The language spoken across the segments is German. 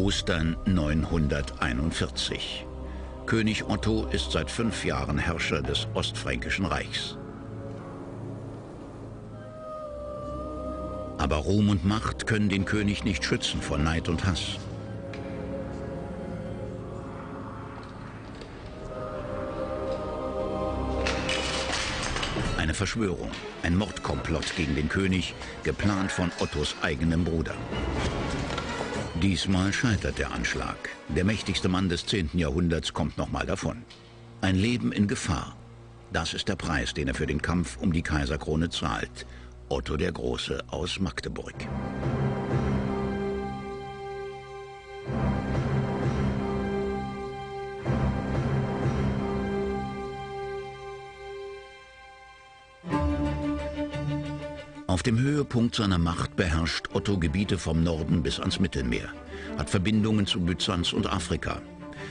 Ostern 941. König Otto ist seit fünf Jahren Herrscher des Ostfränkischen Reichs. Aber Ruhm und Macht können den König nicht schützen vor Neid und Hass. Eine Verschwörung, ein Mordkomplott gegen den König, geplant von Ottos eigenem Bruder. Diesmal scheitert der Anschlag. Der mächtigste Mann des 10. Jahrhunderts kommt nochmal davon. Ein Leben in Gefahr. Das ist der Preis, den er für den Kampf um die Kaiserkrone zahlt. Otto der Große aus Magdeburg. Auf dem Höhepunkt seiner Macht beherrscht Otto Gebiete vom Norden bis ans Mittelmeer, hat Verbindungen zu Byzanz und Afrika.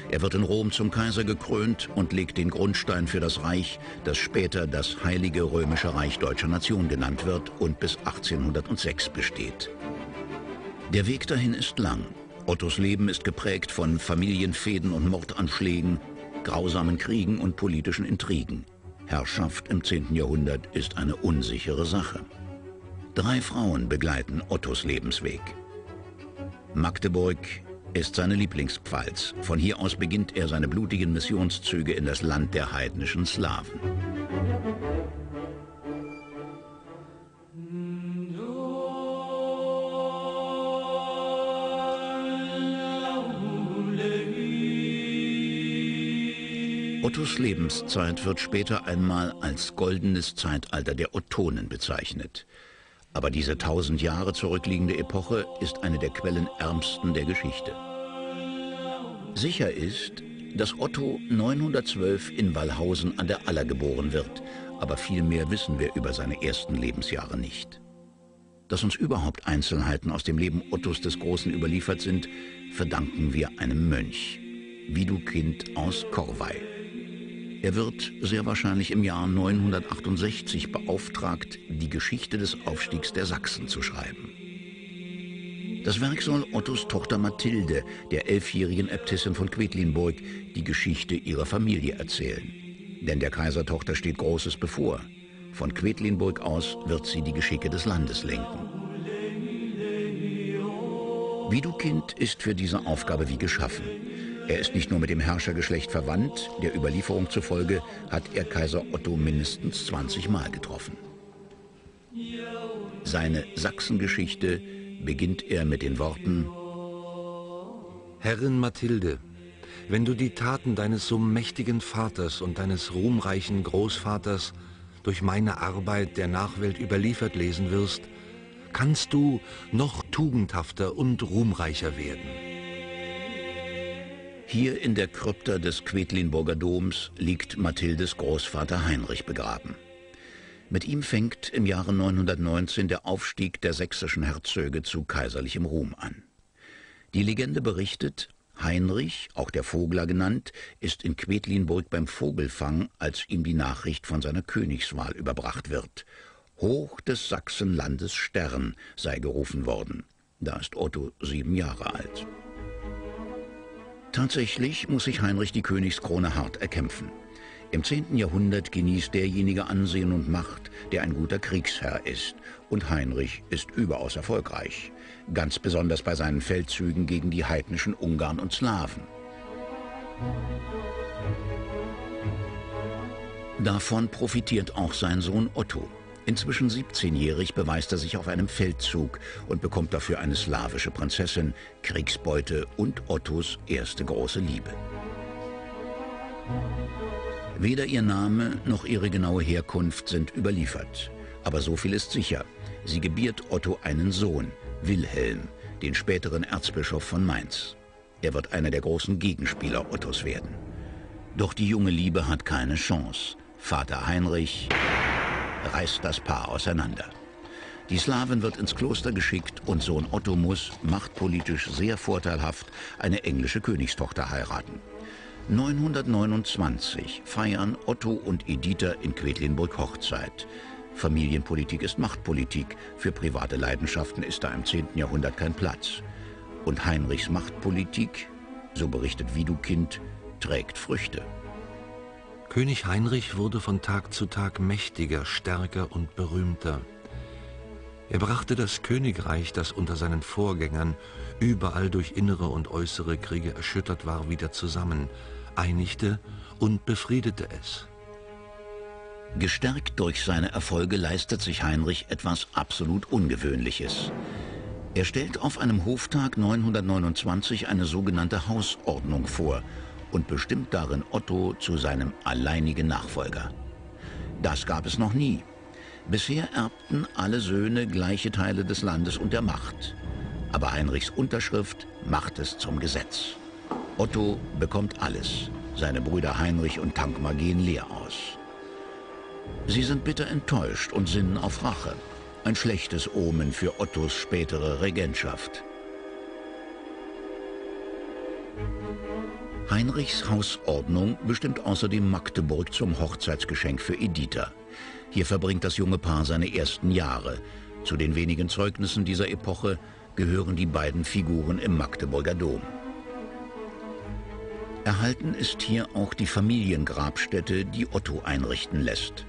Er wird in Rom zum Kaiser gekrönt und legt den Grundstein für das Reich, das später das Heilige Römische Reich Deutscher Nation genannt wird und bis 1806 besteht. Der Weg dahin ist lang. Ottos Leben ist geprägt von Familienfäden und Mordanschlägen, grausamen Kriegen und politischen Intrigen. Herrschaft im 10. Jahrhundert ist eine unsichere Sache. Drei Frauen begleiten Ottos Lebensweg. Magdeburg ist seine Lieblingspfalz. Von hier aus beginnt er seine blutigen Missionszüge in das Land der heidnischen Slawen. Ottos Lebenszeit wird später einmal als goldenes Zeitalter der Ottonen bezeichnet. Aber diese tausend Jahre zurückliegende Epoche ist eine der quellenärmsten der Geschichte. Sicher ist, dass Otto 912 in Wallhausen an der Aller geboren wird, aber viel mehr wissen wir über seine ersten Lebensjahre nicht. Dass uns überhaupt Einzelheiten aus dem Leben Ottos des Großen überliefert sind, verdanken wir einem Mönch, Widukind aus Korvei. Er wird sehr wahrscheinlich im Jahr 968 beauftragt, die Geschichte des Aufstiegs der Sachsen zu schreiben. Das Werk soll Ottos Tochter Mathilde, der elfjährigen Äbtissin von Quedlinburg, die Geschichte ihrer Familie erzählen. Denn der Kaisertochter steht Großes bevor. Von Quedlinburg aus wird sie die Geschicke des Landes lenken. Widukind ist für diese Aufgabe wie geschaffen. Er ist nicht nur mit dem Herrschergeschlecht verwandt, der Überlieferung zufolge hat er Kaiser Otto mindestens 20 Mal getroffen. Seine Sachsengeschichte beginnt er mit den Worten Herrin Mathilde, wenn du die Taten deines so mächtigen Vaters und deines ruhmreichen Großvaters durch meine Arbeit der Nachwelt überliefert lesen wirst, kannst du noch tugendhafter und ruhmreicher werden. Hier in der Krypta des Quedlinburger Doms liegt Mathildes Großvater Heinrich begraben. Mit ihm fängt im Jahre 919 der Aufstieg der sächsischen Herzöge zu kaiserlichem Ruhm an. Die Legende berichtet, Heinrich, auch der Vogler genannt, ist in Quedlinburg beim Vogelfang, als ihm die Nachricht von seiner Königswahl überbracht wird. Hoch des Sachsenlandes Stern sei gerufen worden. Da ist Otto sieben Jahre alt. Tatsächlich muss sich Heinrich die Königskrone hart erkämpfen. Im 10. Jahrhundert genießt derjenige Ansehen und Macht, der ein guter Kriegsherr ist. Und Heinrich ist überaus erfolgreich. Ganz besonders bei seinen Feldzügen gegen die heidnischen Ungarn und Slawen. Davon profitiert auch sein Sohn Otto. Inzwischen 17-jährig beweist er sich auf einem Feldzug und bekommt dafür eine slawische Prinzessin, Kriegsbeute und Ottos erste große Liebe. Weder ihr Name noch ihre genaue Herkunft sind überliefert. Aber so viel ist sicher. Sie gebiert Otto einen Sohn, Wilhelm, den späteren Erzbischof von Mainz. Er wird einer der großen Gegenspieler Ottos werden. Doch die junge Liebe hat keine Chance. Vater Heinrich reißt das Paar auseinander. Die Slawin wird ins Kloster geschickt und Sohn Otto muss, machtpolitisch sehr vorteilhaft, eine englische Königstochter heiraten. 929 feiern Otto und Editha in Quedlinburg Hochzeit. Familienpolitik ist Machtpolitik, für private Leidenschaften ist da im 10. Jahrhundert kein Platz. Und Heinrichs Machtpolitik, so berichtet Widukind, trägt Früchte. König Heinrich wurde von Tag zu Tag mächtiger, stärker und berühmter. Er brachte das Königreich, das unter seinen Vorgängern überall durch innere und äußere Kriege erschüttert war, wieder zusammen, einigte und befriedete es. Gestärkt durch seine Erfolge leistet sich Heinrich etwas absolut Ungewöhnliches. Er stellt auf einem Hoftag 929 eine sogenannte Hausordnung vor und bestimmt darin Otto zu seinem alleinigen Nachfolger. Das gab es noch nie. Bisher erbten alle Söhne gleiche Teile des Landes und der Macht. Aber Heinrichs Unterschrift macht es zum Gesetz. Otto bekommt alles. Seine Brüder Heinrich und Tankmar gehen leer aus. Sie sind bitter enttäuscht und sinnen auf Rache. Ein schlechtes Omen für Ottos spätere Regentschaft. Heinrichs Hausordnung bestimmt außerdem Magdeburg zum Hochzeitsgeschenk für Editha. Hier verbringt das junge Paar seine ersten Jahre. Zu den wenigen Zeugnissen dieser Epoche gehören die beiden Figuren im Magdeburger Dom. Erhalten ist hier auch die Familiengrabstätte, die Otto einrichten lässt.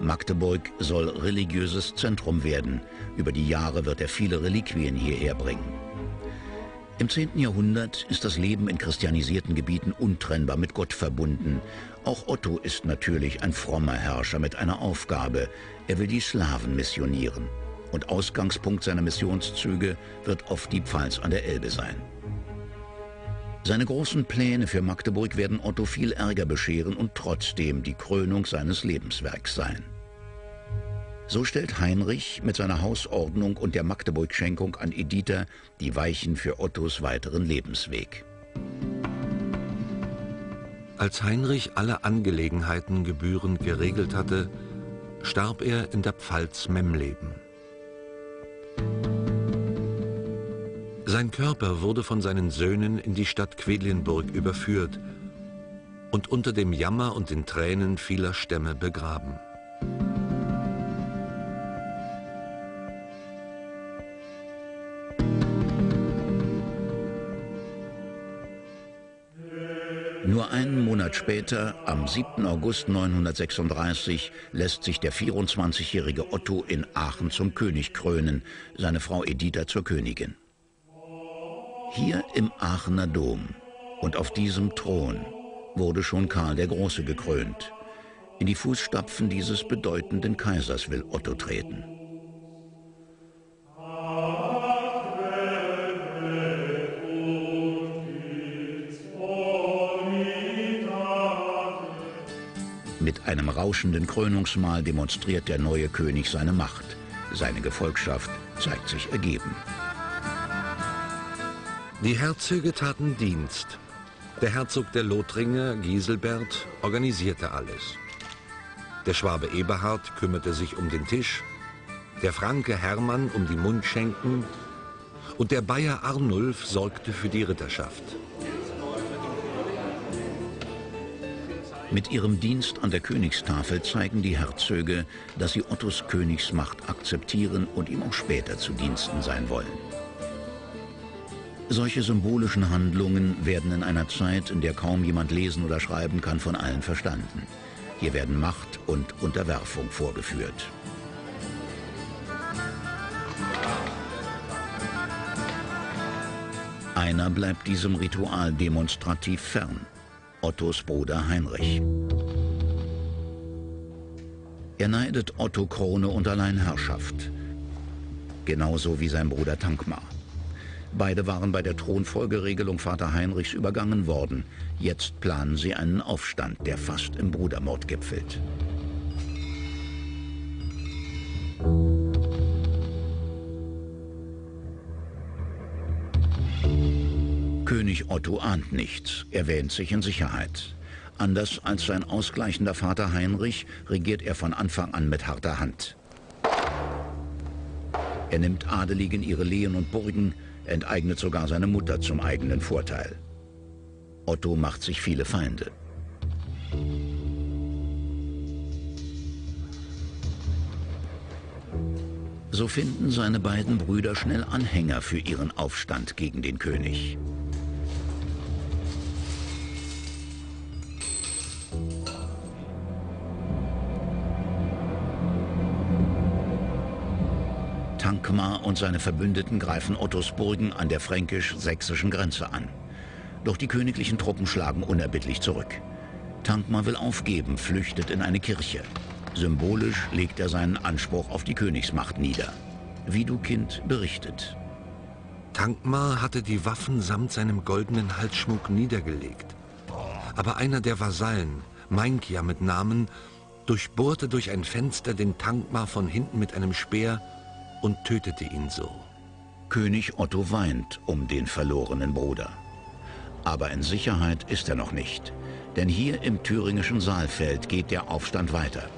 Magdeburg soll religiöses Zentrum werden. Über die Jahre wird er viele Reliquien hierher bringen. Im 10. Jahrhundert ist das Leben in christianisierten Gebieten untrennbar mit Gott verbunden. Auch Otto ist natürlich ein frommer Herrscher mit einer Aufgabe. Er will die Slawen missionieren. Und Ausgangspunkt seiner Missionszüge wird oft die Pfalz an der Elbe sein. Seine großen Pläne für Magdeburg werden Otto viel Ärger bescheren und trotzdem die Krönung seines Lebenswerks sein. So stellt Heinrich mit seiner Hausordnung und der Magdeburg-Schenkung an Editha die Weichen für Ottos weiteren Lebensweg. Als Heinrich alle Angelegenheiten gebührend geregelt hatte, starb er in der Pfalz Memleben. Sein Körper wurde von seinen Söhnen in die Stadt Quedlinburg überführt und unter dem Jammer und den Tränen vieler Stämme begraben. Nur einen Monat später, am 7. August 936, lässt sich der 24-jährige Otto in Aachen zum König krönen, seine Frau Editha zur Königin. Hier im Aachener Dom und auf diesem Thron wurde schon Karl der Große gekrönt. In die Fußstapfen dieses bedeutenden Kaisers will Otto treten. Mit einem rauschenden Krönungsmahl demonstriert der neue König seine Macht. Seine Gefolgschaft zeigt sich ergeben. Die Herzöge taten Dienst. Der Herzog der Lothringer, Giselbert, organisierte alles. Der Schwabe Eberhard kümmerte sich um den Tisch, der Franke Hermann um die Mundschenken und der Bayer Arnulf sorgte für die Ritterschaft. Mit ihrem Dienst an der Königstafel zeigen die Herzöge, dass sie Ottos Königsmacht akzeptieren und ihm auch später zu Diensten sein wollen. Solche symbolischen Handlungen werden in einer Zeit, in der kaum jemand lesen oder schreiben kann, von allen verstanden. Hier werden Macht und Unterwerfung vorgeführt. Einer bleibt diesem Ritual demonstrativ fern. Ottos Bruder Heinrich. Er neidet Otto Krone und Alleinherrschaft. Genauso wie sein Bruder Tankmar. Beide waren bei der Thronfolgeregelung Vater Heinrichs übergangen worden. Jetzt planen sie einen Aufstand, der fast im Brudermord gipfelt. König Otto ahnt nichts. Er wähnt sich in Sicherheit. Anders als sein ausgleichender Vater Heinrich regiert er von Anfang an mit harter Hand. Er nimmt Adeligen ihre Lehen und Burgen, enteignet sogar seine Mutter zum eigenen Vorteil. Otto macht sich viele Feinde. So finden seine beiden Brüder schnell Anhänger für ihren Aufstand gegen den König. Tankmar und seine Verbündeten greifen Ottosburgen an der fränkisch-sächsischen Grenze an. Doch die königlichen Truppen schlagen unerbittlich zurück. Tankmar will aufgeben, flüchtet in eine Kirche. Symbolisch legt er seinen Anspruch auf die Königsmacht nieder. Widukind berichtet. Tankmar hatte die Waffen samt seinem goldenen Halsschmuck niedergelegt. Aber einer der Vasallen, Mainkia mit Namen, durchbohrte durch ein Fenster den Tankmar von hinten mit einem Speer und tötete ihn so. König Otto weint um den verlorenen Bruder. Aber in Sicherheit ist er noch nicht. Denn hier im thüringischen Saalfeld geht der Aufstand weiter.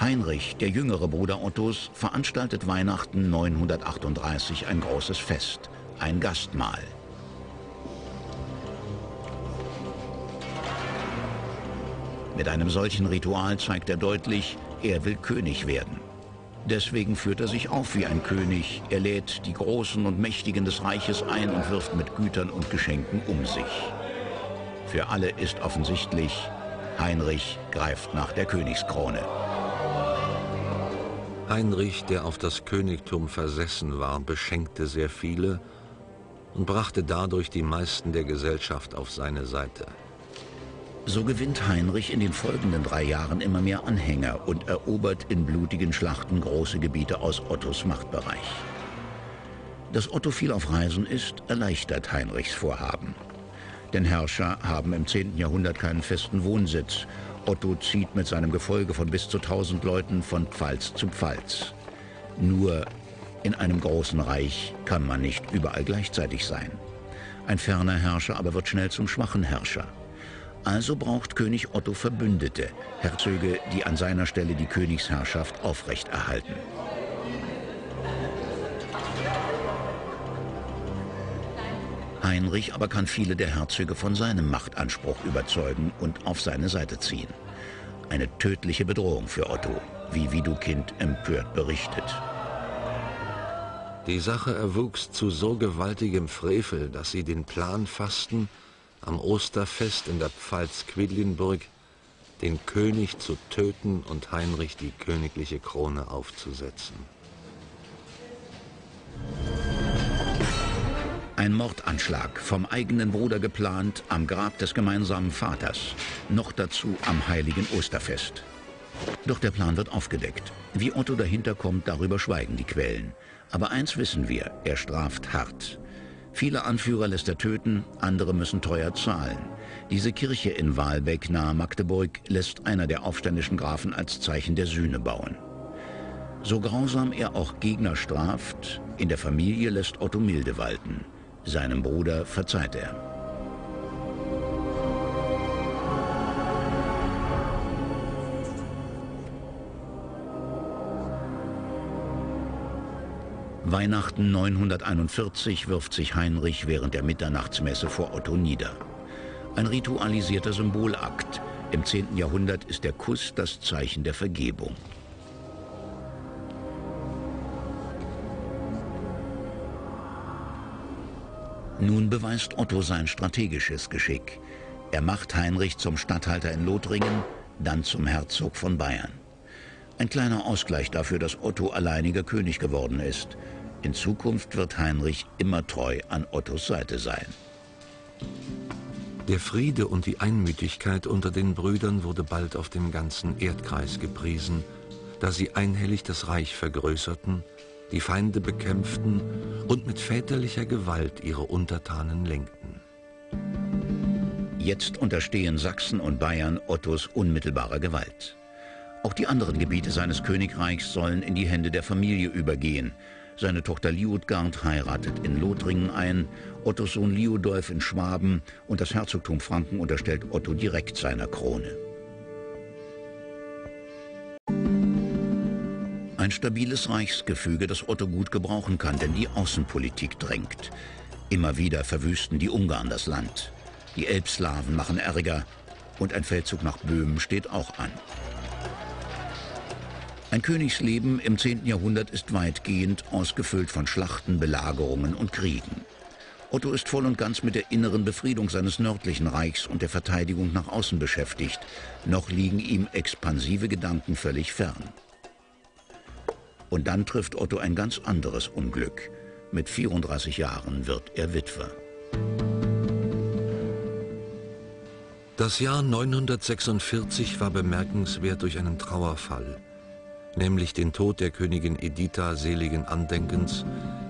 Heinrich, der jüngere Bruder Ottos, veranstaltet Weihnachten 938 ein großes Fest, ein Gastmahl. Mit einem solchen Ritual zeigt er deutlich, er will König werden. Deswegen führt er sich auf wie ein König. Er lädt die Großen und Mächtigen des Reiches ein und wirft mit Gütern und Geschenken um sich. Für alle ist offensichtlich, Heinrich greift nach der Königskrone. Heinrich, der auf das Königtum versessen war, beschenkte sehr viele und brachte dadurch die meisten der Gesellschaft auf seine Seite. So gewinnt Heinrich in den folgenden drei Jahren immer mehr Anhänger und erobert in blutigen Schlachten große Gebiete aus Ottos Machtbereich. Dass Otto viel auf Reisen ist, erleichtert Heinrichs Vorhaben. Denn Herrscher haben im 10. Jahrhundert keinen festen Wohnsitz. Otto zieht mit seinem Gefolge von bis zu 1000 Leuten von Pfalz zu Pfalz. Nur in einem großen Reich kann man nicht überall gleichzeitig sein. Ein ferner Herrscher aber wird schnell zum schwachen Herrscher. Also braucht König Otto Verbündete, Herzöge, die an seiner Stelle die Königsherrschaft aufrechterhalten. Heinrich aber kann viele der Herzöge von seinem Machtanspruch überzeugen und auf seine Seite ziehen. Eine tödliche Bedrohung für Otto, wie Widukind empört berichtet. Die Sache erwuchs zu so gewaltigem Frevel, dass sie den Plan fassten, am Osterfest in der Pfalz Quedlinburg den König zu töten und Heinrich die königliche Krone aufzusetzen. Ein Mordanschlag, vom eigenen Bruder geplant, am Grab des gemeinsamen Vaters. Noch dazu am heiligen Osterfest. Doch der Plan wird aufgedeckt. Wie Otto dahinter kommt, darüber schweigen die Quellen. Aber eins wissen wir, er straft hart. Viele Anführer lässt er töten, andere müssen teuer zahlen. Diese Kirche in Wahlbeck nahe Magdeburg lässt einer der aufständischen Grafen als Zeichen der Sühne bauen. So grausam er auch Gegner straft, in der Familie lässt Otto milde walten. Seinem Bruder verzeiht er. Weihnachten 941 wirft sich Heinrich während der Mitternachtsmesse vor Otto nieder. Ein ritualisierter Symbolakt. Im 10. Jahrhundert ist der Kuss das Zeichen der Vergebung. Nun beweist Otto sein strategisches Geschick. Er macht Heinrich zum Statthalter in Lothringen, dann zum Herzog von Bayern. Ein kleiner Ausgleich dafür, dass Otto alleiniger König geworden ist. In Zukunft wird Heinrich immer treu an Ottos Seite sein. Der Friede und die Einmütigkeit unter den Brüdern wurde bald auf dem ganzen Erdkreis gepriesen, da sie einhellig das Reich vergrößerten die Feinde bekämpften und mit väterlicher Gewalt ihre Untertanen lenkten. Jetzt unterstehen Sachsen und Bayern Ottos unmittelbarer Gewalt. Auch die anderen Gebiete seines Königreichs sollen in die Hände der Familie übergehen. Seine Tochter Liutgard heiratet in Lothringen ein, Ottos Sohn Liudolf in Schwaben und das Herzogtum Franken unterstellt Otto direkt seiner Krone. Ein stabiles Reichsgefüge, das Otto gut gebrauchen kann, denn die Außenpolitik drängt. Immer wieder verwüsten die Ungarn das Land. Die Elbslawen machen Ärger und ein Feldzug nach Böhmen steht auch an. Ein Königsleben im 10. Jahrhundert ist weitgehend ausgefüllt von Schlachten, Belagerungen und Kriegen. Otto ist voll und ganz mit der inneren Befriedung seines nördlichen Reichs und der Verteidigung nach außen beschäftigt. Noch liegen ihm expansive Gedanken völlig fern. Und dann trifft Otto ein ganz anderes Unglück. Mit 34 Jahren wird er Witwer. Das Jahr 946 war bemerkenswert durch einen Trauerfall nämlich den Tod der Königin Editha seligen Andenkens,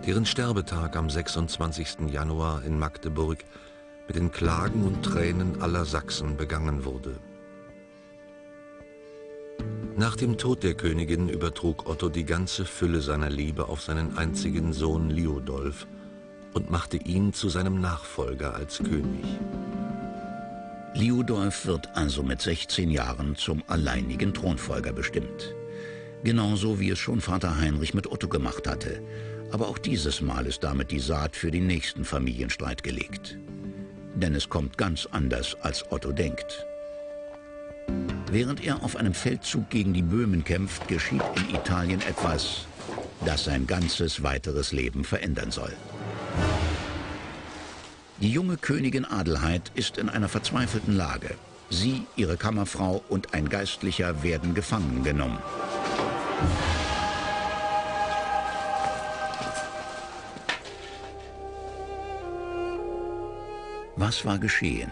deren Sterbetag am 26. Januar in Magdeburg mit den Klagen und Tränen aller Sachsen begangen wurde. Nach dem Tod der Königin übertrug Otto die ganze Fülle seiner Liebe auf seinen einzigen Sohn Liudolf und machte ihn zu seinem Nachfolger als König. Liudolf wird also mit 16 Jahren zum alleinigen Thronfolger bestimmt. Genauso wie es schon Vater Heinrich mit Otto gemacht hatte. Aber auch dieses Mal ist damit die Saat für den nächsten Familienstreit gelegt. Denn es kommt ganz anders, als Otto denkt. Während er auf einem Feldzug gegen die Böhmen kämpft, geschieht in Italien etwas, das sein ganzes weiteres Leben verändern soll. Die junge Königin Adelheid ist in einer verzweifelten Lage. Sie, ihre Kammerfrau und ein Geistlicher werden gefangen genommen. Was war geschehen?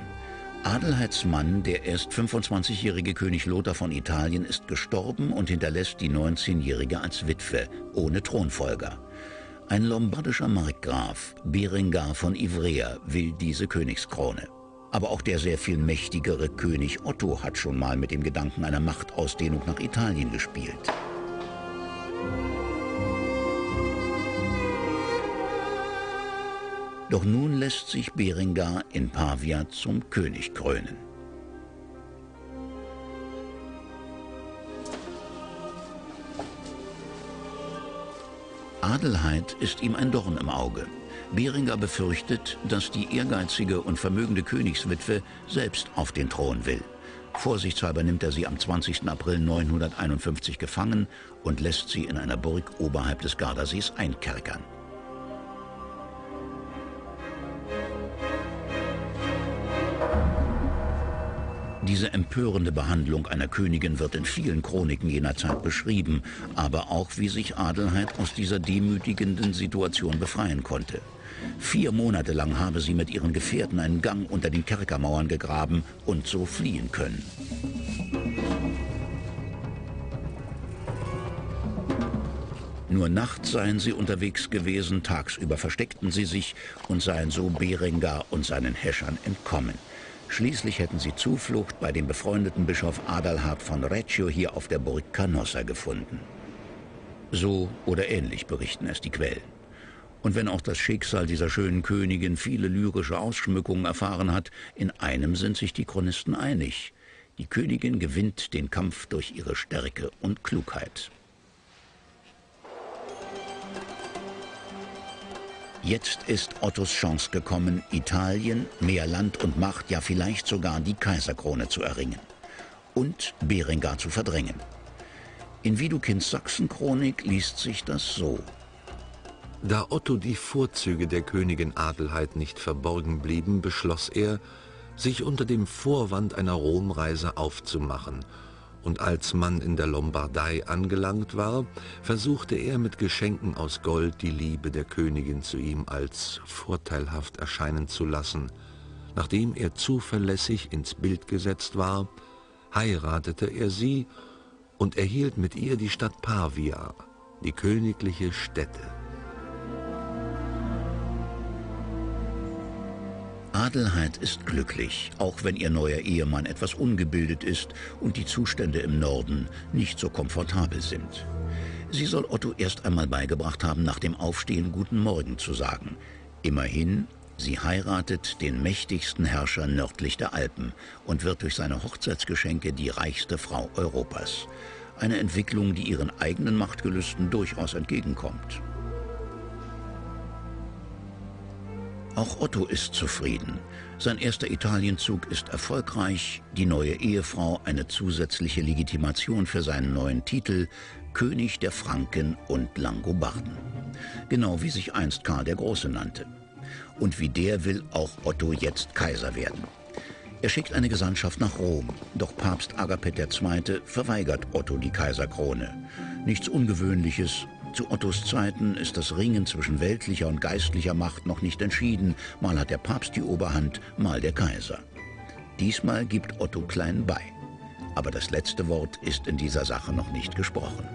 Adelheids Mann, der erst 25-jährige König Lothar von Italien, ist gestorben und hinterlässt die 19-jährige als Witwe, ohne Thronfolger. Ein lombardischer Markgraf, Berengar von Ivrea, will diese Königskrone. Aber auch der sehr viel mächtigere König Otto hat schon mal mit dem Gedanken einer Machtausdehnung nach Italien gespielt. Doch nun lässt sich Berengar in Pavia zum König krönen. Adelheid ist ihm ein Dorn im Auge. Beringer befürchtet, dass die ehrgeizige und vermögende Königswitwe selbst auf den Thron will. Vorsichtshalber nimmt er sie am 20. April 951 gefangen und lässt sie in einer Burg oberhalb des Gardasees einkerkern. Diese empörende Behandlung einer Königin wird in vielen Chroniken jener Zeit beschrieben, aber auch wie sich Adelheid aus dieser demütigenden Situation befreien konnte. Vier Monate lang habe sie mit ihren Gefährten einen Gang unter den Kerkermauern gegraben und so fliehen können. Nur nachts seien sie unterwegs gewesen, tagsüber versteckten sie sich und seien so Berengar und seinen Häschern entkommen. Schließlich hätten sie Zuflucht bei dem befreundeten Bischof Adalhard von Reggio hier auf der Burg Canossa gefunden. So oder ähnlich berichten es die Quellen. Und wenn auch das Schicksal dieser schönen Königin viele lyrische Ausschmückungen erfahren hat, in einem sind sich die Chronisten einig. Die Königin gewinnt den Kampf durch ihre Stärke und Klugheit. Jetzt ist Ottos Chance gekommen, Italien, mehr Land und Macht, ja vielleicht sogar die Kaiserkrone zu erringen. Und Berengar zu verdrängen. In Widukinds Sachsenchronik liest sich das so. Da Otto die Vorzüge der Königin Adelheid nicht verborgen blieben, beschloss er, sich unter dem Vorwand einer Romreise aufzumachen – und als man in der Lombardei angelangt war, versuchte er mit Geschenken aus Gold die Liebe der Königin zu ihm als vorteilhaft erscheinen zu lassen. Nachdem er zuverlässig ins Bild gesetzt war, heiratete er sie und erhielt mit ihr die Stadt Pavia, die königliche Stätte. Adelheid ist glücklich, auch wenn ihr neuer Ehemann etwas ungebildet ist und die Zustände im Norden nicht so komfortabel sind. Sie soll Otto erst einmal beigebracht haben, nach dem Aufstehen Guten Morgen zu sagen. Immerhin, sie heiratet den mächtigsten Herrscher nördlich der Alpen und wird durch seine Hochzeitsgeschenke die reichste Frau Europas. Eine Entwicklung, die ihren eigenen Machtgelüsten durchaus entgegenkommt. Auch Otto ist zufrieden. Sein erster Italienzug ist erfolgreich, die neue Ehefrau eine zusätzliche Legitimation für seinen neuen Titel König der Franken und Langobarden. Genau wie sich einst Karl der Große nannte. Und wie der will auch Otto jetzt Kaiser werden. Er schickt eine Gesandtschaft nach Rom, doch Papst Agapet II. verweigert Otto die Kaiserkrone. Nichts Ungewöhnliches, zu Ottos Zeiten ist das Ringen zwischen weltlicher und geistlicher Macht noch nicht entschieden. Mal hat der Papst die Oberhand, mal der Kaiser. Diesmal gibt Otto klein bei. Aber das letzte Wort ist in dieser Sache noch nicht gesprochen.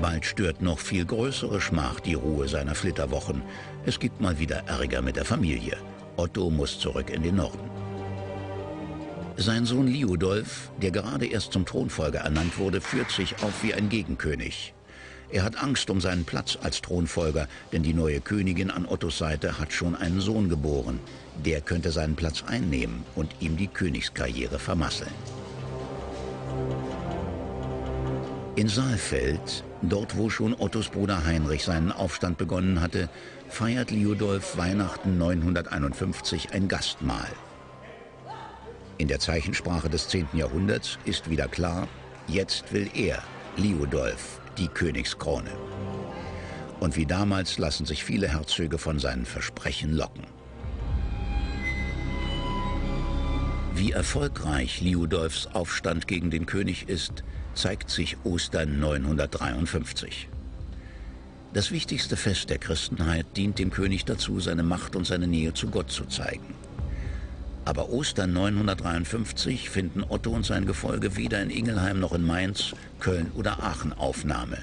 Bald stört noch viel größere Schmach die Ruhe seiner Flitterwochen. Es gibt mal wieder Ärger mit der Familie. Otto muss zurück in den Norden. Sein Sohn Liudolf, der gerade erst zum Thronfolger ernannt wurde, führt sich auf wie ein Gegenkönig. Er hat Angst um seinen Platz als Thronfolger, denn die neue Königin an Ottos Seite hat schon einen Sohn geboren. Der könnte seinen Platz einnehmen und ihm die Königskarriere vermasseln. In Saalfeld, dort wo schon Ottos Bruder Heinrich seinen Aufstand begonnen hatte, feiert Liudolf Weihnachten 951 ein Gastmahl. In der Zeichensprache des 10. Jahrhunderts ist wieder klar, jetzt will er, Liudolf, die Königskrone. Und wie damals lassen sich viele Herzöge von seinen Versprechen locken. Wie erfolgreich Liudolfs Aufstand gegen den König ist, zeigt sich Ostern 953. Das wichtigste Fest der Christenheit dient dem König dazu, seine Macht und seine Nähe zu Gott zu zeigen. Aber Ostern 953 finden Otto und sein Gefolge weder in Ingelheim noch in Mainz, Köln oder Aachen Aufnahme.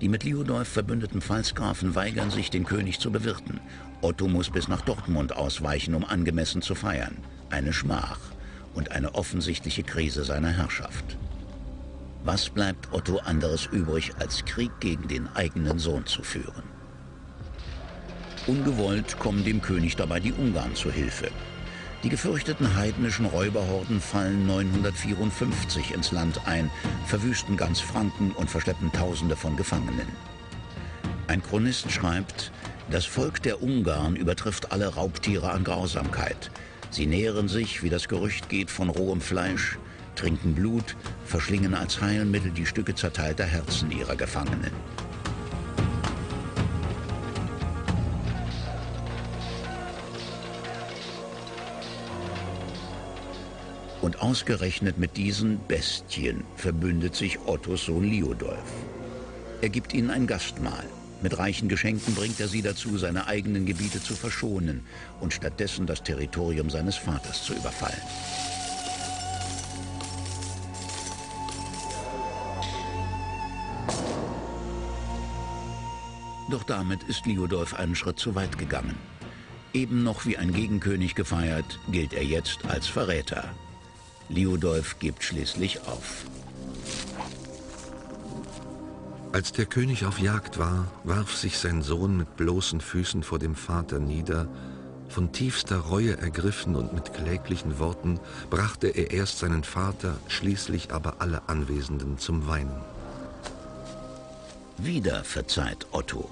Die mit Liudolf verbündeten Pfalzgrafen weigern sich, den König zu bewirten. Otto muss bis nach Dortmund ausweichen, um angemessen zu feiern. Eine Schmach und eine offensichtliche Krise seiner Herrschaft. Was bleibt Otto anderes übrig, als Krieg gegen den eigenen Sohn zu führen? Ungewollt kommen dem König dabei die Ungarn zu Hilfe. Die gefürchteten heidnischen Räuberhorden fallen 954 ins Land ein, verwüsten ganz Franken und verschleppen Tausende von Gefangenen. Ein Chronist schreibt, das Volk der Ungarn übertrifft alle Raubtiere an Grausamkeit. Sie nähren sich, wie das Gerücht geht, von rohem Fleisch, trinken Blut, verschlingen als Heilmittel die Stücke zerteilter Herzen ihrer Gefangenen. Und ausgerechnet mit diesen Bestien verbündet sich Ottos Sohn Liudolf. Er gibt ihnen ein Gastmahl. Mit reichen Geschenken bringt er sie dazu, seine eigenen Gebiete zu verschonen und stattdessen das Territorium seines Vaters zu überfallen. Doch damit ist Liudolf einen Schritt zu weit gegangen. Eben noch wie ein Gegenkönig gefeiert, gilt er jetzt als Verräter. Liudolf gibt schließlich auf. Als der König auf Jagd war, warf sich sein Sohn mit bloßen Füßen vor dem Vater nieder. Von tiefster Reue ergriffen und mit kläglichen Worten brachte er erst seinen Vater, schließlich aber alle Anwesenden zum Weinen. Wieder verzeiht Otto.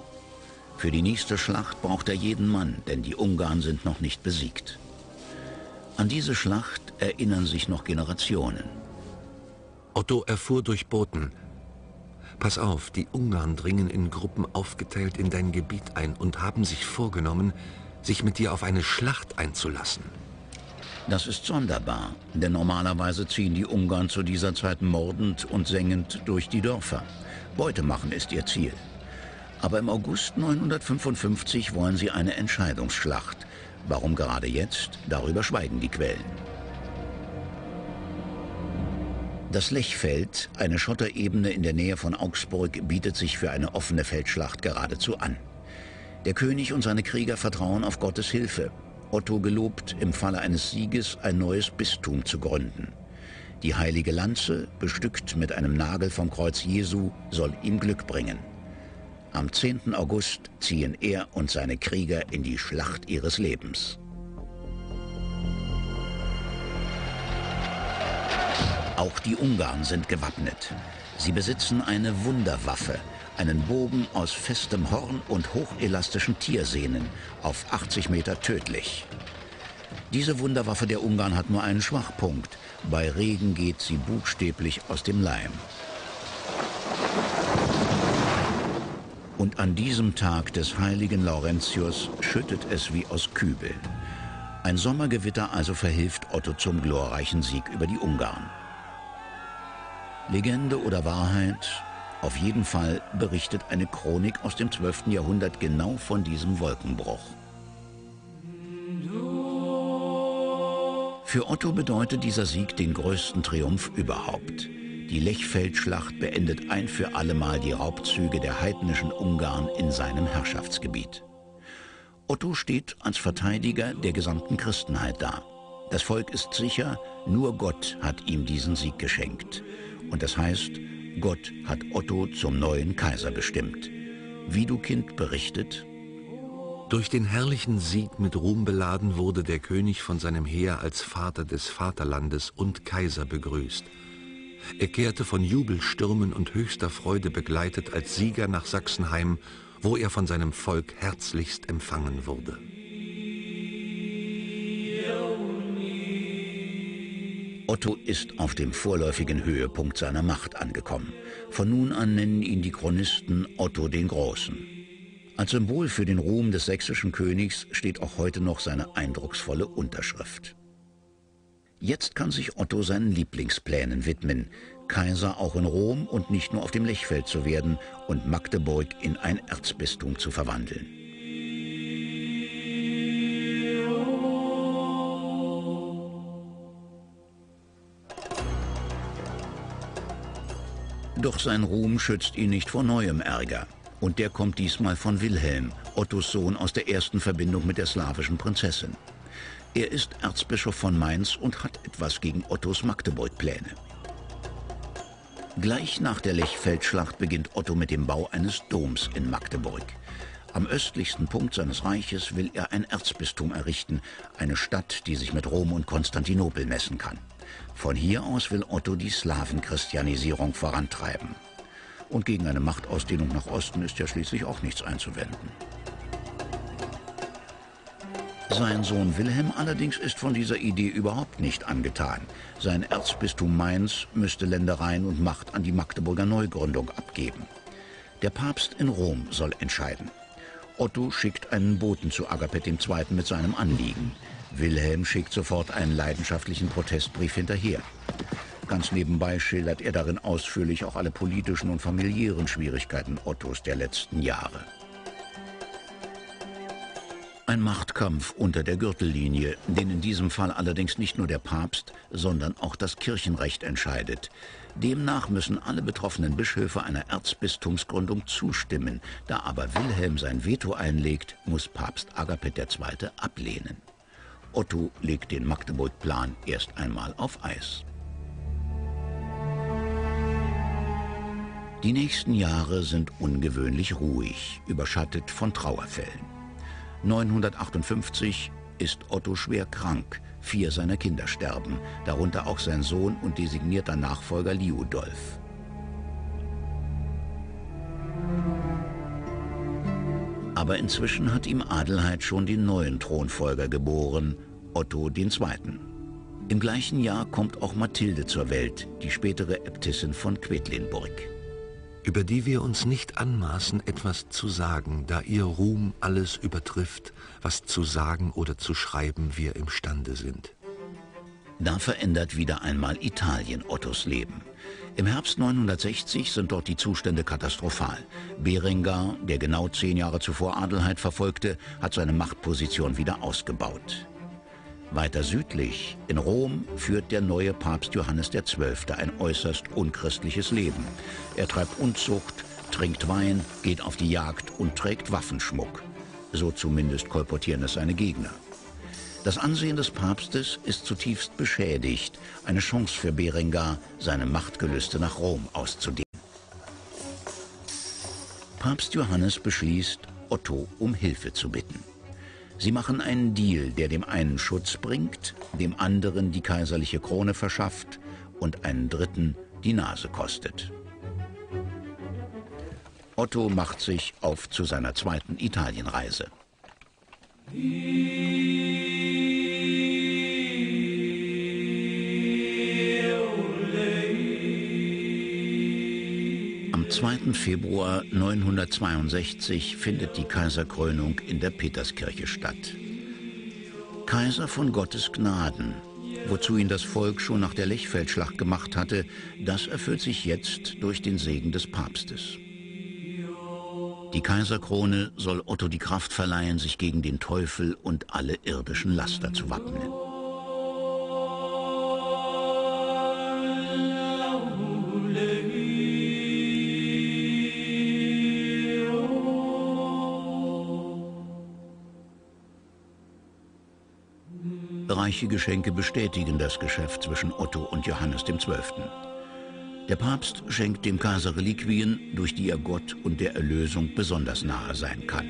Für die nächste Schlacht braucht er jeden Mann, denn die Ungarn sind noch nicht besiegt. An diese Schlacht erinnern sich noch Generationen. Otto erfuhr durch Boten, Pass auf, die Ungarn dringen in Gruppen aufgeteilt in dein Gebiet ein und haben sich vorgenommen, sich mit dir auf eine Schlacht einzulassen. Das ist sonderbar, denn normalerweise ziehen die Ungarn zu dieser Zeit mordend und sengend durch die Dörfer. Beute machen ist ihr Ziel. Aber im August 955 wollen sie eine Entscheidungsschlacht, Warum gerade jetzt? Darüber schweigen die Quellen. Das Lechfeld, eine Schotterebene in der Nähe von Augsburg, bietet sich für eine offene Feldschlacht geradezu an. Der König und seine Krieger vertrauen auf Gottes Hilfe. Otto gelobt, im Falle eines Sieges ein neues Bistum zu gründen. Die heilige Lanze, bestückt mit einem Nagel vom Kreuz Jesu, soll ihm Glück bringen. Am 10. August ziehen er und seine Krieger in die Schlacht ihres Lebens. Auch die Ungarn sind gewappnet. Sie besitzen eine Wunderwaffe, einen Bogen aus festem Horn und hochelastischen Tiersehnen, auf 80 Meter tödlich. Diese Wunderwaffe der Ungarn hat nur einen Schwachpunkt. Bei Regen geht sie buchstäblich aus dem Leim. Und an diesem Tag des heiligen Laurentius schüttet es wie aus Kübeln. Ein Sommergewitter also verhilft Otto zum glorreichen Sieg über die Ungarn. Legende oder Wahrheit? Auf jeden Fall berichtet eine Chronik aus dem 12. Jahrhundert genau von diesem Wolkenbruch. Für Otto bedeutet dieser Sieg den größten Triumph überhaupt. Die Lechfeldschlacht beendet ein für allemal die Raubzüge der heidnischen Ungarn in seinem Herrschaftsgebiet. Otto steht als Verteidiger der gesamten Christenheit da. Das Volk ist sicher, nur Gott hat ihm diesen Sieg geschenkt. Und das heißt, Gott hat Otto zum neuen Kaiser bestimmt. Wie du Kind berichtet, durch den herrlichen Sieg mit Ruhm beladen wurde der König von seinem Heer als Vater des Vaterlandes und Kaiser begrüßt. Er kehrte von Jubelstürmen und höchster Freude begleitet als Sieger nach Sachsenheim, wo er von seinem Volk herzlichst empfangen wurde. Otto ist auf dem vorläufigen Höhepunkt seiner Macht angekommen. Von nun an nennen ihn die Chronisten Otto den Großen. Als Symbol für den Ruhm des sächsischen Königs steht auch heute noch seine eindrucksvolle Unterschrift. Jetzt kann sich Otto seinen Lieblingsplänen widmen, Kaiser auch in Rom und nicht nur auf dem Lechfeld zu werden und Magdeburg in ein Erzbistum zu verwandeln. Doch sein Ruhm schützt ihn nicht vor neuem Ärger. Und der kommt diesmal von Wilhelm, Ottos Sohn aus der ersten Verbindung mit der slawischen Prinzessin. Er ist Erzbischof von Mainz und hat etwas gegen Ottos Magdeburg-Pläne. Gleich nach der Lechfeldschlacht beginnt Otto mit dem Bau eines Doms in Magdeburg. Am östlichsten Punkt seines Reiches will er ein Erzbistum errichten, eine Stadt, die sich mit Rom und Konstantinopel messen kann. Von hier aus will Otto die Slawenchristianisierung vorantreiben. Und gegen eine Machtausdehnung nach Osten ist ja schließlich auch nichts einzuwenden. Sein Sohn Wilhelm allerdings ist von dieser Idee überhaupt nicht angetan. Sein Erzbistum Mainz müsste Ländereien und Macht an die Magdeburger Neugründung abgeben. Der Papst in Rom soll entscheiden. Otto schickt einen Boten zu Agapet II. mit seinem Anliegen. Wilhelm schickt sofort einen leidenschaftlichen Protestbrief hinterher. Ganz nebenbei schildert er darin ausführlich auch alle politischen und familiären Schwierigkeiten Ottos der letzten Jahre. Ein Machtkampf unter der Gürtellinie, den in diesem Fall allerdings nicht nur der Papst, sondern auch das Kirchenrecht entscheidet. Demnach müssen alle betroffenen Bischöfe einer Erzbistumsgründung zustimmen. Da aber Wilhelm sein Veto einlegt, muss Papst Agapet II. ablehnen. Otto legt den Magdeburg-Plan erst einmal auf Eis. Die nächsten Jahre sind ungewöhnlich ruhig, überschattet von Trauerfällen. 958 ist Otto schwer krank. Vier seiner Kinder sterben, darunter auch sein Sohn und designierter Nachfolger Liudolf. Aber inzwischen hat ihm Adelheid schon den neuen Thronfolger geboren, Otto II. Im gleichen Jahr kommt auch Mathilde zur Welt, die spätere Äbtissin von Quedlinburg über die wir uns nicht anmaßen, etwas zu sagen, da ihr Ruhm alles übertrifft, was zu sagen oder zu schreiben wir imstande sind. Da verändert wieder einmal Italien Ottos Leben. Im Herbst 960 sind dort die Zustände katastrophal. Berengar, der genau zehn Jahre zuvor Adelheid verfolgte, hat seine Machtposition wieder ausgebaut. Weiter südlich, in Rom, führt der neue Papst Johannes XII. ein äußerst unchristliches Leben. Er treibt Unzucht, trinkt Wein, geht auf die Jagd und trägt Waffenschmuck. So zumindest kolportieren es seine Gegner. Das Ansehen des Papstes ist zutiefst beschädigt, eine Chance für Berengar, seine Machtgelüste nach Rom auszudehnen. Papst Johannes beschließt, Otto um Hilfe zu bitten. Sie machen einen Deal, der dem einen Schutz bringt, dem anderen die kaiserliche Krone verschafft und einen dritten die Nase kostet. Otto macht sich auf zu seiner zweiten Italienreise. Am 2. Februar 962 findet die Kaiserkrönung in der Peterskirche statt. Kaiser von Gottes Gnaden, wozu ihn das Volk schon nach der Lechfeldschlacht gemacht hatte, das erfüllt sich jetzt durch den Segen des Papstes. Die Kaiserkrone soll Otto die Kraft verleihen, sich gegen den Teufel und alle irdischen Laster zu wappnen. Reiche Geschenke bestätigen das Geschäft zwischen Otto und Johannes XII. Der Papst schenkt dem Kaiser Reliquien, durch die er Gott und der Erlösung besonders nahe sein kann.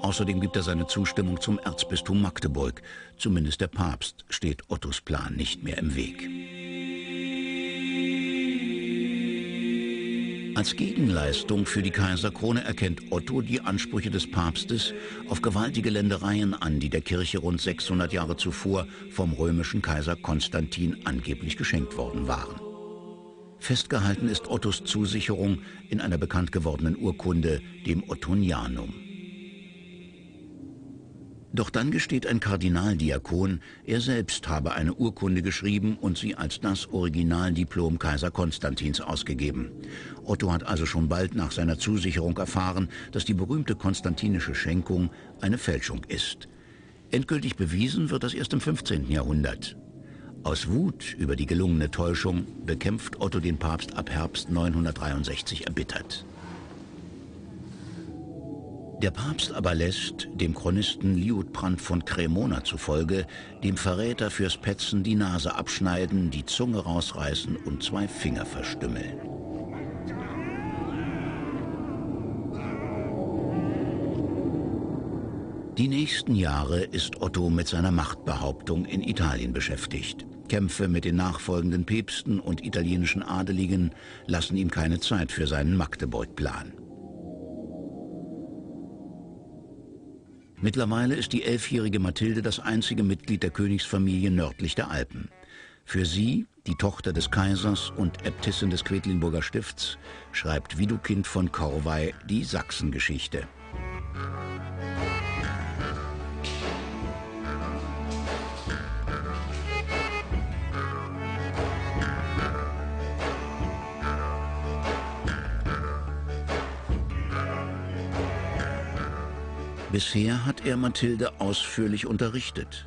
Außerdem gibt er seine Zustimmung zum Erzbistum Magdeburg. Zumindest der Papst steht Ottos Plan nicht mehr im Weg. Als Gegenleistung für die Kaiserkrone erkennt Otto die Ansprüche des Papstes auf gewaltige Ländereien an, die der Kirche rund 600 Jahre zuvor vom römischen Kaiser Konstantin angeblich geschenkt worden waren. Festgehalten ist Ottos Zusicherung in einer bekannt gewordenen Urkunde, dem Ottonianum. Doch dann gesteht ein Kardinaldiakon, er selbst habe eine Urkunde geschrieben und sie als das Originaldiplom Kaiser Konstantins ausgegeben. Otto hat also schon bald nach seiner Zusicherung erfahren, dass die berühmte konstantinische Schenkung eine Fälschung ist. Endgültig bewiesen wird das erst im 15. Jahrhundert. Aus Wut über die gelungene Täuschung bekämpft Otto den Papst ab Herbst 963 erbittert. Der Papst aber lässt, dem Chronisten Liutprand von Cremona zufolge, dem Verräter fürs Petzen die Nase abschneiden, die Zunge rausreißen und zwei Finger verstümmeln. Die nächsten Jahre ist Otto mit seiner Machtbehauptung in Italien beschäftigt. Kämpfe mit den nachfolgenden Päpsten und italienischen Adeligen lassen ihm keine Zeit für seinen Magdeburg-Plan. Mittlerweile ist die elfjährige Mathilde das einzige Mitglied der Königsfamilie nördlich der Alpen. Für sie, die Tochter des Kaisers und Äbtissin des Quedlinburger Stifts, schreibt Widukind von Korvey die Sachsengeschichte. Bisher hat er Mathilde ausführlich unterrichtet.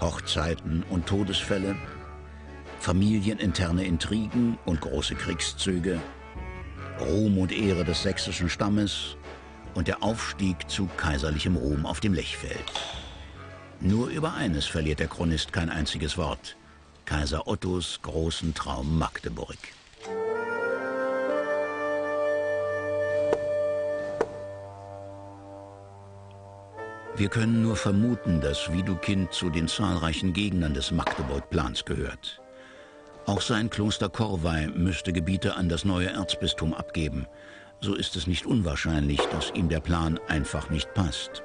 Hochzeiten und Todesfälle, familieninterne Intrigen und große Kriegszüge, Ruhm und Ehre des sächsischen Stammes und der Aufstieg zu kaiserlichem Ruhm auf dem Lechfeld. Nur über eines verliert der Chronist kein einziges Wort. Kaiser Ottos großen Traum Magdeburg. Wir können nur vermuten, dass Widukind zu den zahlreichen Gegnern des Magdeburg-Plans gehört. Auch sein Kloster Korvey müsste Gebiete an das neue Erzbistum abgeben. So ist es nicht unwahrscheinlich, dass ihm der Plan einfach nicht passt.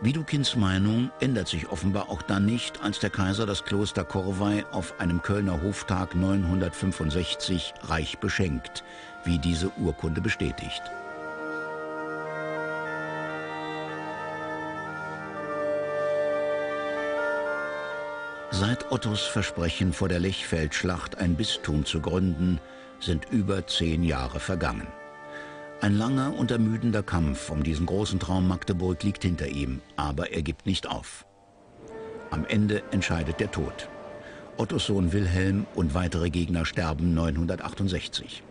Widukinds Meinung ändert sich offenbar auch dann nicht, als der Kaiser das Kloster Korvey auf einem Kölner Hoftag 965 reich beschenkt, wie diese Urkunde bestätigt. Seit Ottos Versprechen vor der Lechfeldschlacht ein Bistum zu gründen, sind über zehn Jahre vergangen. Ein langer und ermüdender Kampf um diesen großen Traum Magdeburg liegt hinter ihm, aber er gibt nicht auf. Am Ende entscheidet der Tod. Ottos Sohn Wilhelm und weitere Gegner sterben 968.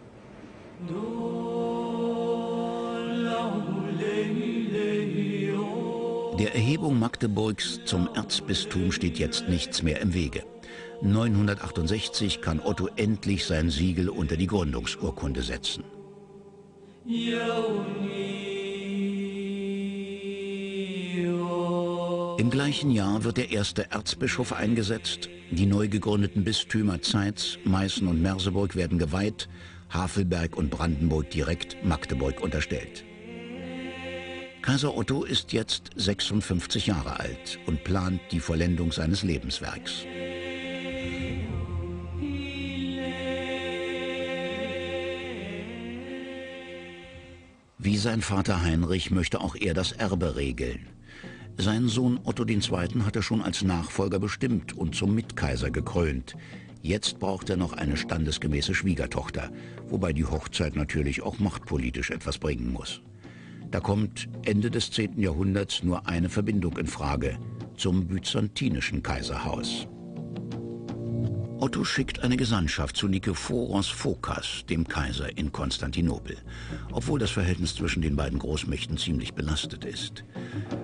Der Erhebung Magdeburgs zum Erzbistum steht jetzt nichts mehr im Wege. 968 kann Otto endlich sein Siegel unter die Gründungsurkunde setzen. Im gleichen Jahr wird der erste Erzbischof eingesetzt, die neu gegründeten Bistümer Zeitz, Meißen und Merseburg werden geweiht, Havelberg und Brandenburg direkt Magdeburg unterstellt. Kaiser Otto ist jetzt 56 Jahre alt und plant die Vollendung seines Lebenswerks. Wie sein Vater Heinrich möchte auch er das Erbe regeln. Sein Sohn Otto II. hat er schon als Nachfolger bestimmt und zum Mitkaiser gekrönt. Jetzt braucht er noch eine standesgemäße Schwiegertochter, wobei die Hochzeit natürlich auch machtpolitisch etwas bringen muss. Da kommt Ende des 10. Jahrhunderts nur eine Verbindung in Frage zum byzantinischen Kaiserhaus. Otto schickt eine Gesandtschaft zu Nikephoros Phokas, dem Kaiser in Konstantinopel, obwohl das Verhältnis zwischen den beiden Großmächten ziemlich belastet ist.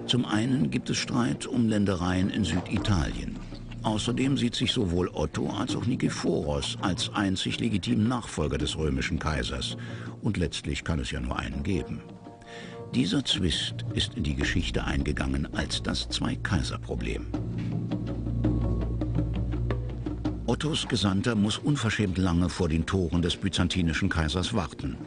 Zum einen gibt es Streit um Ländereien in Süditalien. Außerdem sieht sich sowohl Otto als auch Nikephoros als einzig legitimen Nachfolger des römischen Kaisers. Und letztlich kann es ja nur einen geben. Dieser Zwist ist in die Geschichte eingegangen als das Zwei-Kaiser-Problem. Ottos Gesandter muss unverschämt lange vor den Toren des byzantinischen Kaisers warten.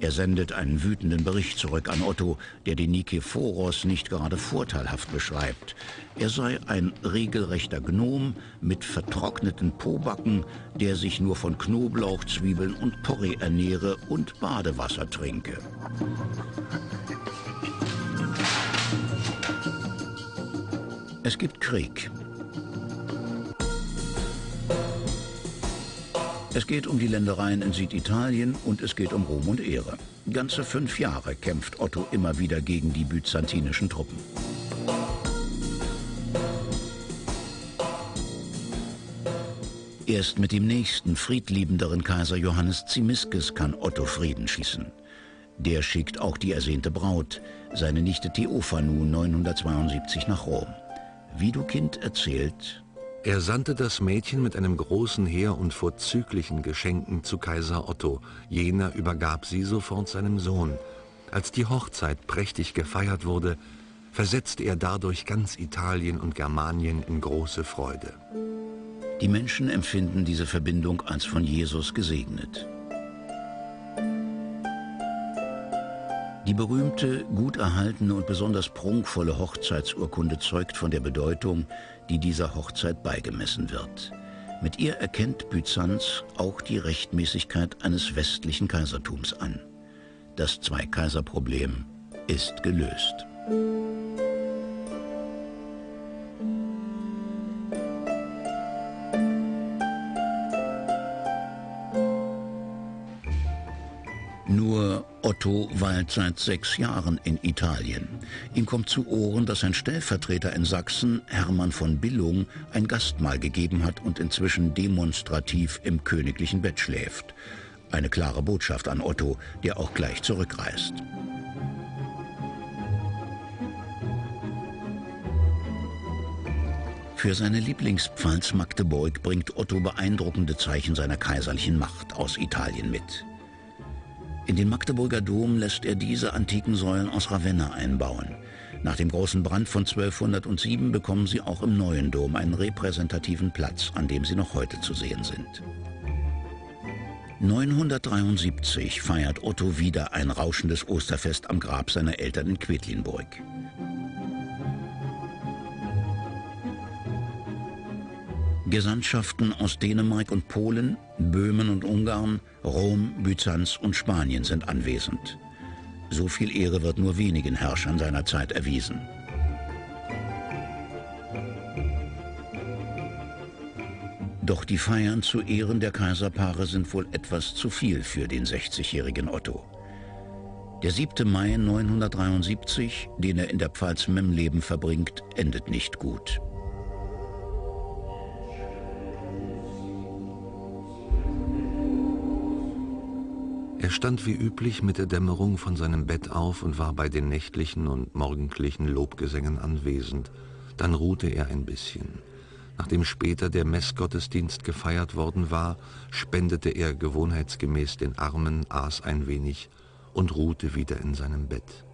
Er sendet einen wütenden Bericht zurück an Otto, der den Nikephoros nicht gerade vorteilhaft beschreibt. Er sei ein regelrechter Gnom mit vertrockneten Pobacken, der sich nur von Knoblauch, Zwiebeln und Porree ernähre und Badewasser trinke. Es gibt Krieg. Es geht um die Ländereien in Süditalien und es geht um Ruhm und Ehre. Ganze fünf Jahre kämpft Otto immer wieder gegen die byzantinischen Truppen. Erst mit dem nächsten, friedliebenderen Kaiser Johannes Zimisces kann Otto Frieden schließen. Der schickt auch die ersehnte Braut, seine Nichte Theophanu 972 nach Rom. Widukind erzählt, er sandte das Mädchen mit einem großen Heer und vorzüglichen Geschenken zu Kaiser Otto. Jener übergab sie sofort seinem Sohn. Als die Hochzeit prächtig gefeiert wurde, versetzte er dadurch ganz Italien und Germanien in große Freude. Die Menschen empfinden diese Verbindung als von Jesus gesegnet. Die berühmte, gut erhaltene und besonders prunkvolle Hochzeitsurkunde zeugt von der Bedeutung, die dieser Hochzeit beigemessen wird. Mit ihr erkennt Byzanz auch die Rechtmäßigkeit eines westlichen Kaisertums an. Das Zweikaiserproblem ist gelöst. Otto weilt seit sechs Jahren in Italien. Ihm kommt zu Ohren, dass sein Stellvertreter in Sachsen, Hermann von Billung, ein Gastmahl gegeben hat und inzwischen demonstrativ im königlichen Bett schläft. Eine klare Botschaft an Otto, der auch gleich zurückreist. Für seine Lieblingspfalz Magdeburg bringt Otto beeindruckende Zeichen seiner kaiserlichen Macht aus Italien mit. In den Magdeburger Dom lässt er diese antiken Säulen aus Ravenna einbauen. Nach dem großen Brand von 1207 bekommen sie auch im neuen Dom einen repräsentativen Platz, an dem sie noch heute zu sehen sind. 973 feiert Otto wieder ein rauschendes Osterfest am Grab seiner Eltern in Quedlinburg. Gesandtschaften aus Dänemark und Polen, Böhmen und Ungarn, Rom, Byzanz und Spanien sind anwesend. So viel Ehre wird nur wenigen Herrschern seiner Zeit erwiesen. Doch die Feiern zu Ehren der Kaiserpaare sind wohl etwas zu viel für den 60-jährigen Otto. Der 7. Mai 973, den er in der Pfalz Memleben verbringt, endet nicht gut. Er stand wie üblich mit der Dämmerung von seinem Bett auf und war bei den nächtlichen und morgendlichen Lobgesängen anwesend. Dann ruhte er ein bisschen. Nachdem später der Messgottesdienst gefeiert worden war, spendete er gewohnheitsgemäß den Armen, aß ein wenig und ruhte wieder in seinem Bett.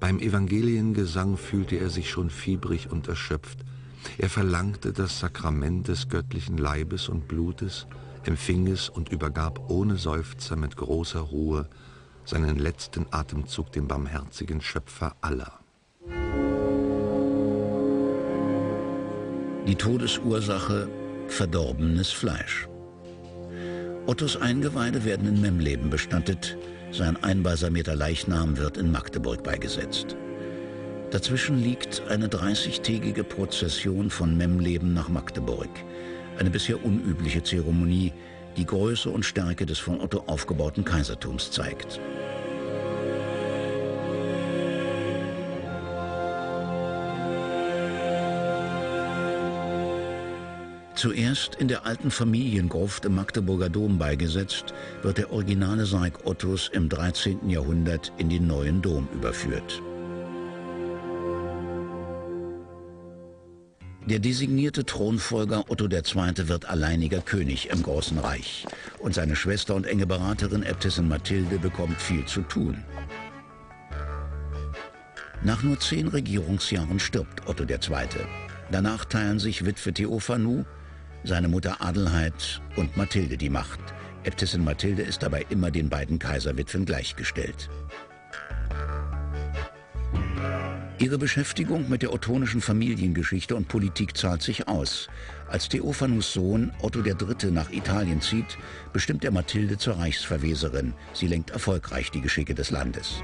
Beim Evangeliengesang fühlte er sich schon fiebrig und erschöpft. Er verlangte das Sakrament des göttlichen Leibes und Blutes, empfing es und übergab ohne Seufzer mit großer Ruhe seinen letzten Atemzug dem barmherzigen Schöpfer aller. Die Todesursache verdorbenes Fleisch. Ottos Eingeweide werden in Memleben bestattet, sein einbalsamierter Leichnam wird in Magdeburg beigesetzt. Dazwischen liegt eine 30-tägige Prozession von Memleben nach Magdeburg. Eine bisher unübliche Zeremonie, die Größe und Stärke des von Otto aufgebauten Kaisertums zeigt. Zuerst in der alten Familiengruft im Magdeburger Dom beigesetzt, wird der originale Sarg Ottos im 13. Jahrhundert in den neuen Dom überführt. Der designierte Thronfolger Otto II. wird alleiniger König im Großen Reich und seine Schwester und enge Beraterin Äbtissin Mathilde bekommt viel zu tun. Nach nur zehn Regierungsjahren stirbt Otto II. Danach teilen sich Witwe Theophanu seine Mutter Adelheid und Mathilde die Macht. Äbtissin Mathilde ist dabei immer den beiden Kaiserwitwen gleichgestellt. Ihre Beschäftigung mit der ottonischen Familiengeschichte und Politik zahlt sich aus. Als Theophanus Sohn Otto III. nach Italien zieht, bestimmt er Mathilde zur Reichsverweserin. Sie lenkt erfolgreich die Geschicke des Landes.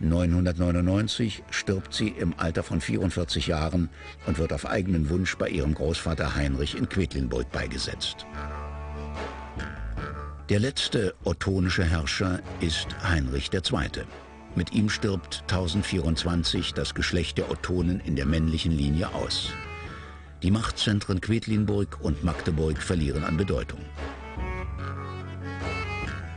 999 stirbt sie im Alter von 44 Jahren und wird auf eigenen Wunsch bei ihrem Großvater Heinrich in Quedlinburg beigesetzt. Der letzte ottonische Herrscher ist Heinrich II. Mit ihm stirbt 1024 das Geschlecht der Ottonen in der männlichen Linie aus. Die Machtzentren Quedlinburg und Magdeburg verlieren an Bedeutung.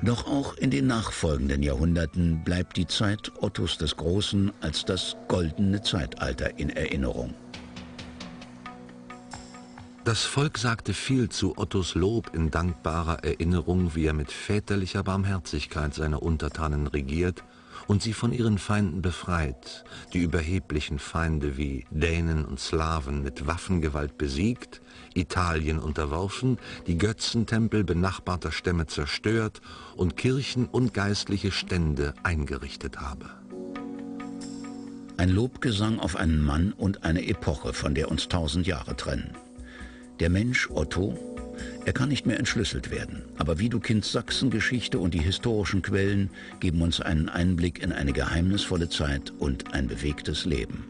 Doch auch in den nachfolgenden Jahrhunderten bleibt die Zeit Ottos des Großen als das goldene Zeitalter in Erinnerung. Das Volk sagte viel zu Ottos Lob in dankbarer Erinnerung, wie er mit väterlicher Barmherzigkeit seine Untertanen regiert und sie von ihren Feinden befreit, die überheblichen Feinde wie Dänen und Slawen mit Waffengewalt besiegt, Italien unterworfen, die Götzentempel benachbarter Stämme zerstört und Kirchen und geistliche Stände eingerichtet habe. Ein Lobgesang auf einen Mann und eine Epoche, von der uns tausend Jahre trennen. Der Mensch Otto, er kann nicht mehr entschlüsselt werden, aber Widukinds Sachsengeschichte und die historischen Quellen geben uns einen Einblick in eine geheimnisvolle Zeit und ein bewegtes Leben.